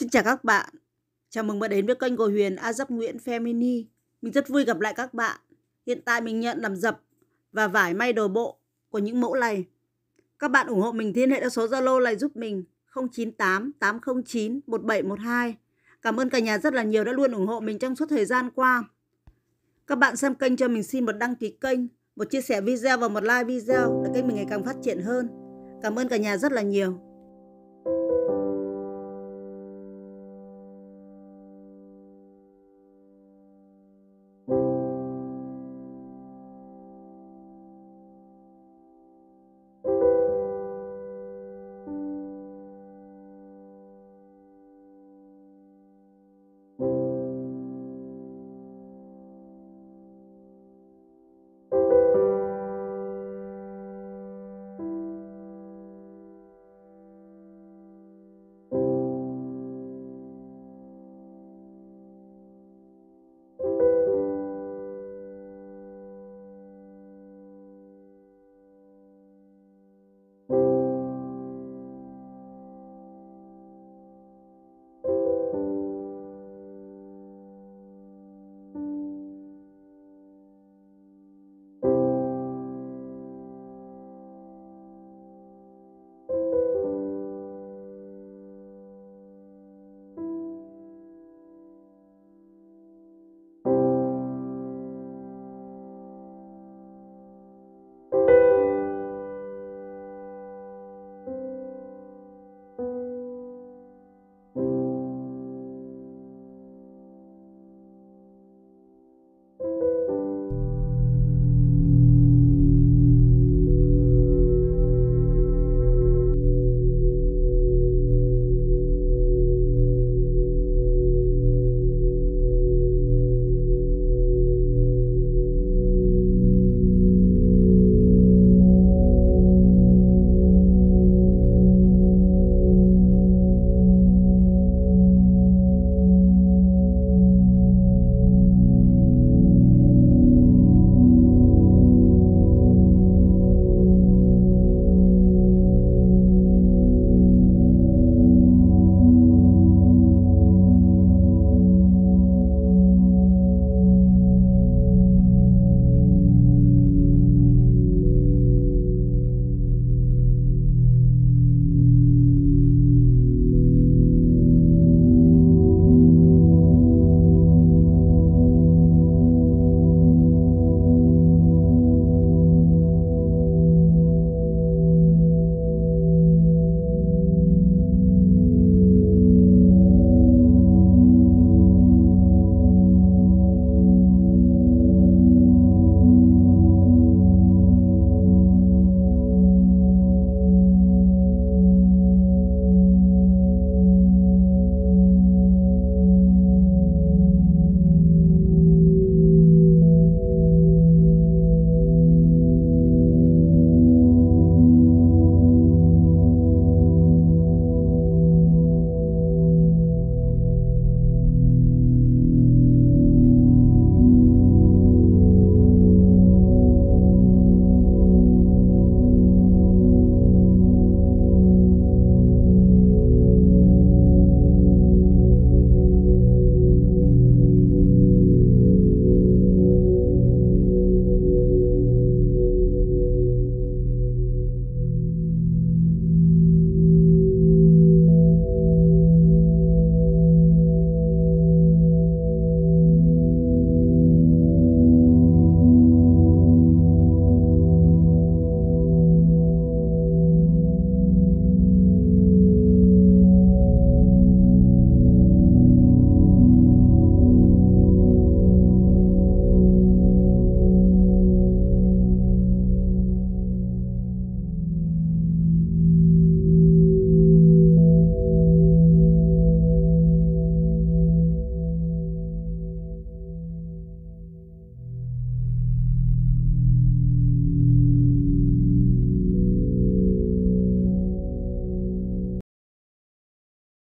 Xin chào các bạn. Chào mừng bạn đến với kênh của Huyền A Dấp Nguyễn Femini. Mình rất vui gặp lại các bạn. Hiện tại mình nhận làm dập và vải may đồ bộ của những mẫu này. Các bạn ủng hộ mình liên hệ theo số Zalo này giúp mình 098 809 1712. Cảm ơn cả nhà rất là nhiều đã luôn ủng hộ mình trong suốt thời gian qua. Các bạn xem kênh cho mình xin một đăng ký kênh, một chia sẻ video và một like video để kênh mình ngày càng phát triển hơn. Cảm ơn cả nhà rất là nhiều.